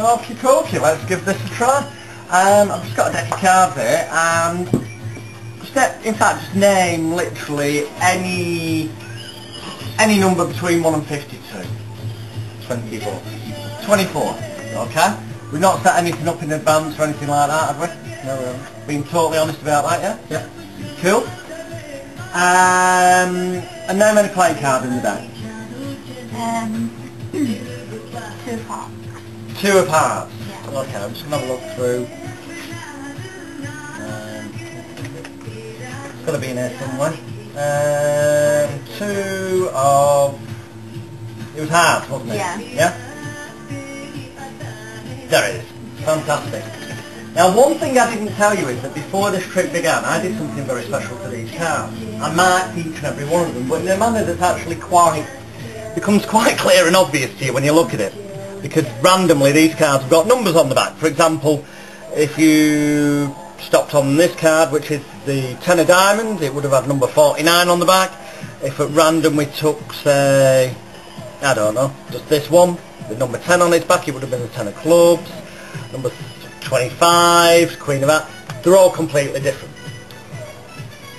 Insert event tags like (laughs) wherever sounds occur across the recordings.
Okay, okay, let's give this a try. Um, I've just got a deck of cards here, and just in fact, just name literally any any number between 1 and 52. 24. 24, okay? We've not set anything up in advance or anything like that, have we? No, we haven't. Being totally honest about that, yeah? Yeah. Cool. Um, and name any playing card in the deck. Um, (clears throat) two parts. Two of hearts. Yeah. Okay, I'm just going to have a look through. Um, it's got to be in there somewhere. Um, two of... It was hearts, wasn't it? Yeah. Yeah? There it is. Fantastic. Now one thing I didn't tell you is that before this trip began I did something very special to these cards. I marked each and every one of them, but in a manner that's actually quite, becomes quite (laughs) clear and obvious to you when you look at it. Because randomly these cards have got numbers on the back. For example, if you stopped on this card, which is the Ten of Diamonds, it would have had number 49 on the back. If at random we took, say, I don't know, just this one, with number 10 on its back, it would have been the Ten of Clubs. Number 25, Queen of Hearts, they're all completely different.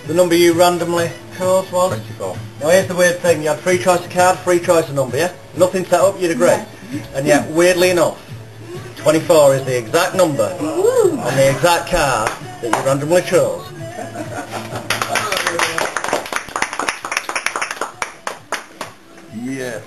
The number you randomly chose was? 24. Now here's the weird thing, you had free choice of card, free choice of number, yeah? Nothing set up, you'd agree. Yeah and yet, weirdly enough, 24 is the exact number on the exact card that you randomly chose. Yeah.